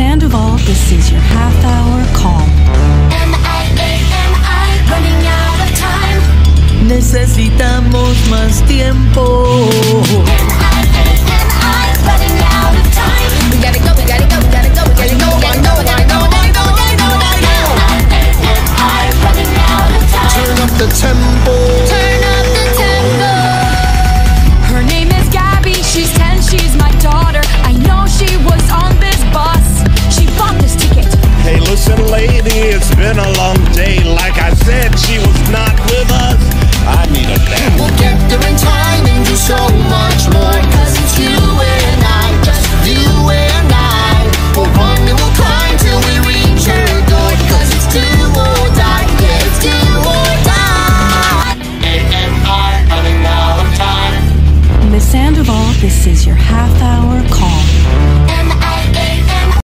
This is your half hour calm. M-I-A-M-I, running out of time. Necesitamos más tiempo. lady, it's been a long day. Like I said, she was not with us. I need a nap. We'll get there in time and do so much more. Cause it's you and I, just you and I. We'll run and we'll climb till we reach her door. Cause it's do or die, yeah, it's do or die. Running out of time. Miss Sandoval, this is your